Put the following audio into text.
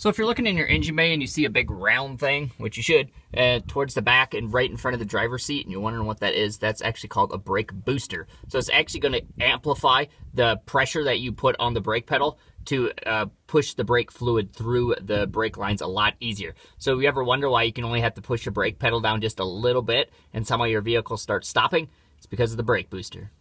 So if you're looking in your engine bay and you see a big round thing, which you should, uh, towards the back and right in front of the driver's seat, and you're wondering what that is, that's actually called a brake booster. So it's actually going to amplify the pressure that you put on the brake pedal to uh, push the brake fluid through the brake lines a lot easier. So if you ever wonder why you can only have to push your brake pedal down just a little bit and somehow your vehicle starts stopping, it's because of the brake booster.